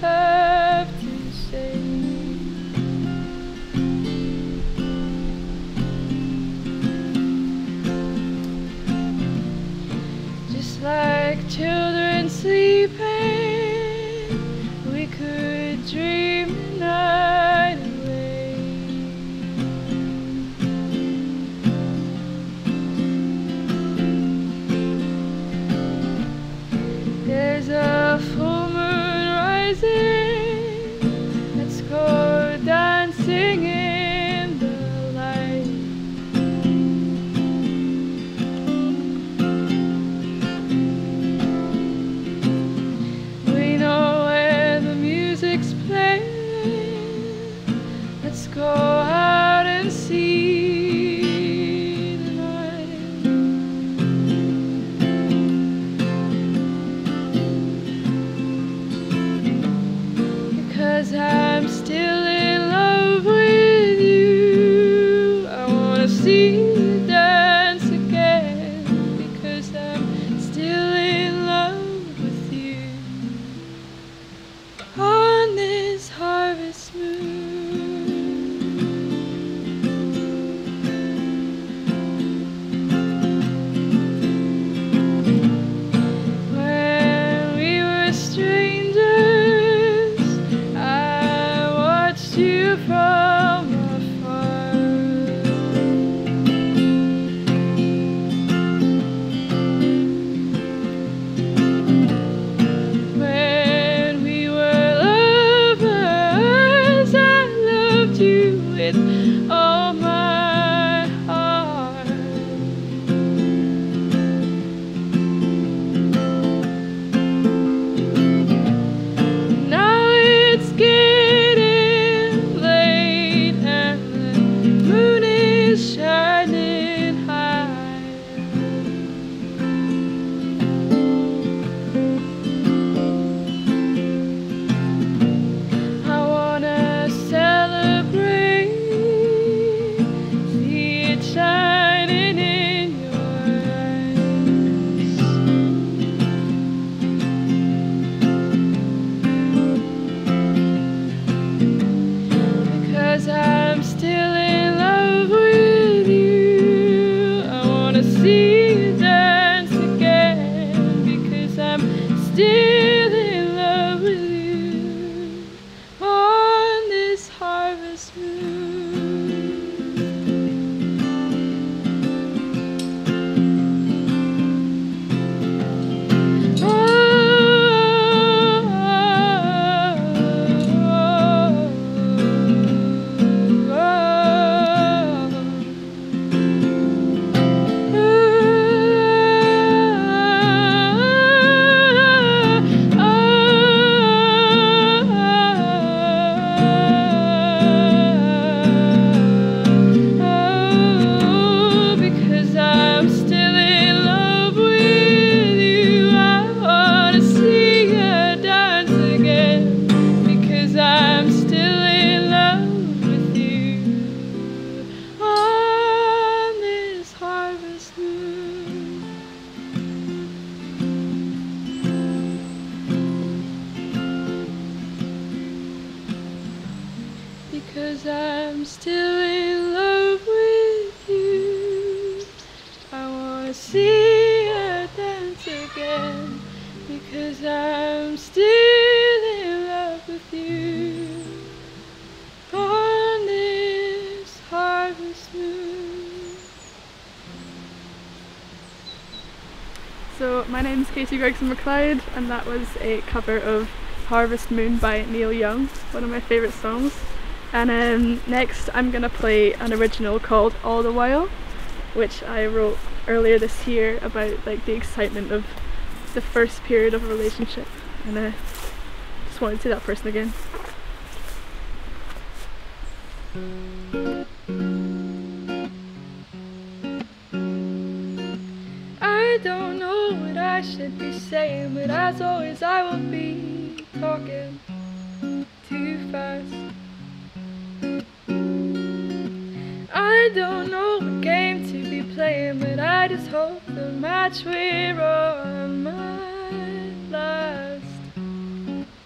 her. So my name is Katie Gregson MacLeod and that was a cover of Harvest Moon by Neil Young, one of my favourite songs. And um, next I'm going to play an original called All the While, which I wrote earlier this year about like the excitement of the first period of a relationship. And I just wanted to see that person again. I don't know I should be saying, but as always, I will be talking too fast. I don't know what game to be playing, but I just hope the match we're on might last.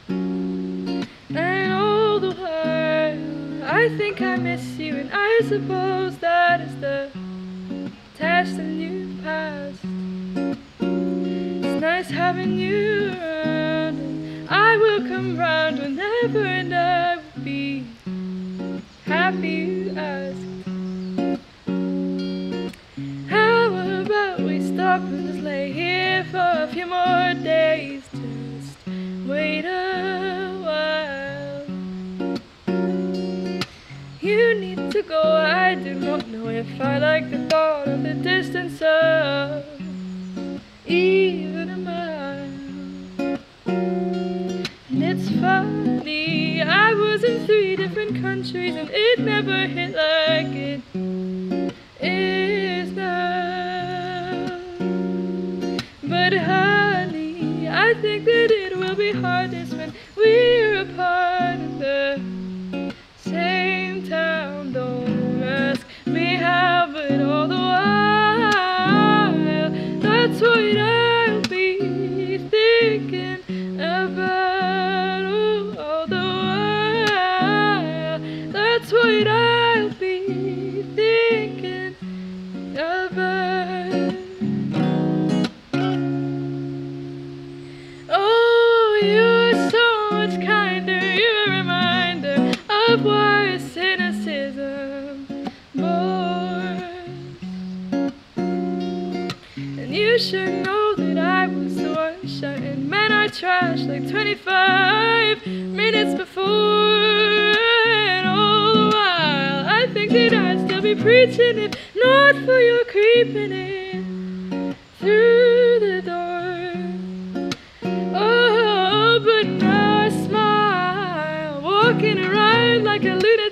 And all the while, I think I miss you, and I suppose that is the test and you passed. Nice having you around, I will come round whenever, and I will be happy you asked. How about we stop and just lay here for a few more days? Just wait a while. You need to go, I do not know if I like the thought of the distance of even different countries and it never hit like it is now. But honey, I think that it will be hardest when we're apart in the same town. Don't ask me how, but all the while, that's what I'll be thinking be preaching if not for your creeping in through the door. Oh, but now I smile, walking around like a lunatic,